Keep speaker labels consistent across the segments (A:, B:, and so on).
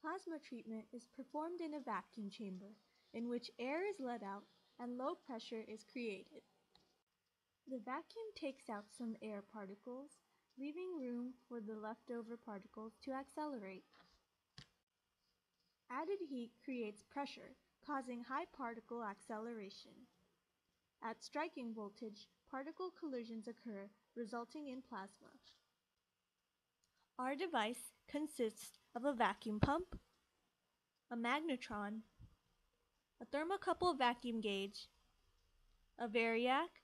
A: Plasma treatment is performed in a vacuum chamber in which air is let out and low pressure is created. The vacuum takes out some air particles, leaving room for the leftover particles to accelerate. Added heat creates pressure, causing high particle acceleration. At striking voltage, particle collisions occur, resulting in plasma. Our device consists of a vacuum pump, a magnetron, a thermocouple vacuum gauge, a variac,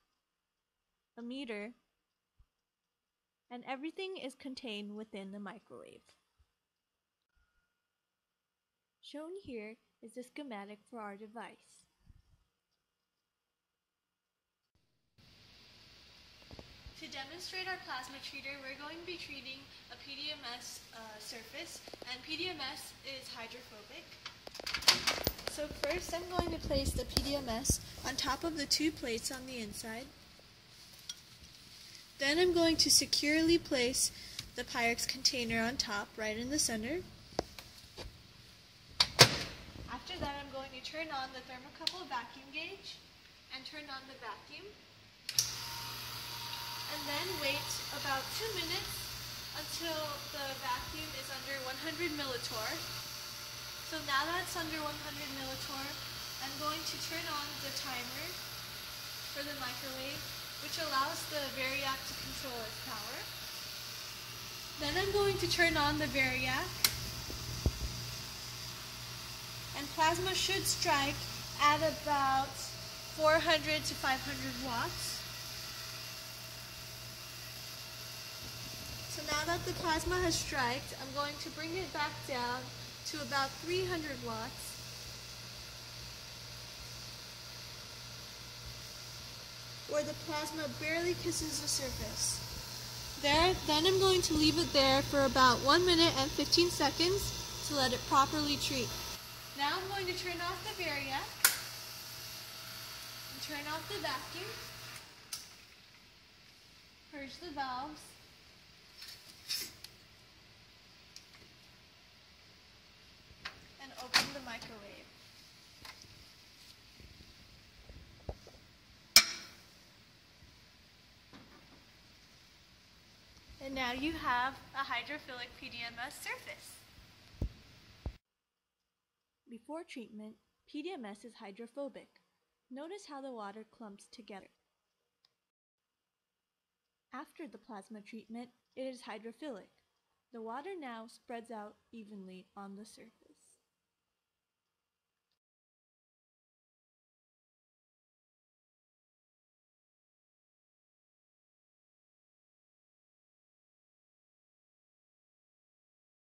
A: a meter, and everything is contained within the microwave. Shown here is the schematic for our device. To demonstrate our plasma treater, we're going to be treating a PDMS uh, surface, and PDMS is hydrophobic. So first I'm going to place the PDMS on top of the two plates on the inside. Then I'm going to securely place the Pyrex container on top, right in the center. After that I'm going to turn on the thermocouple vacuum gauge and turn on the vacuum. And then wait about two minutes until the vacuum is under 100 millitorr. So now that it's under 100 millitorr, I'm going to turn on the timer for the microwave which allows the variac to control its power. Then I'm going to turn on the variac and plasma should strike at about 400 to 500 watts. Now that the plasma has striked, I'm going to bring it back down to about 300 watts where the plasma barely kisses the surface. There, then I'm going to leave it there for about 1 minute and 15 seconds to let it properly treat. Now I'm going to turn off the variac and turn off the vacuum, purge the valves, and open the microwave. And now you have a hydrophilic PDMS surface. Before treatment, PDMS is hydrophobic. Notice how the water clumps together. After the plasma treatment, it is hydrophilic. The water now spreads out evenly on the surface.